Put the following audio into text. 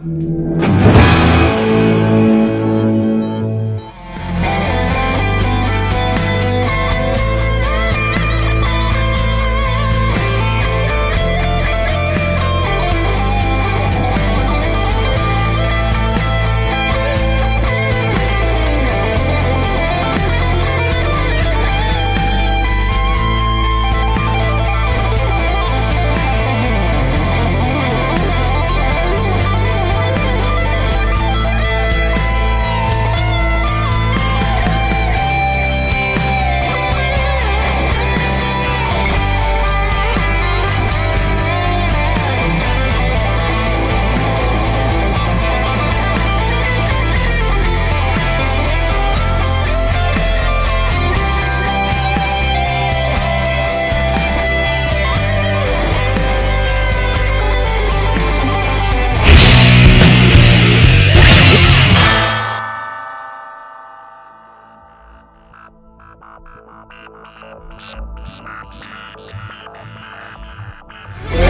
Música Yeah.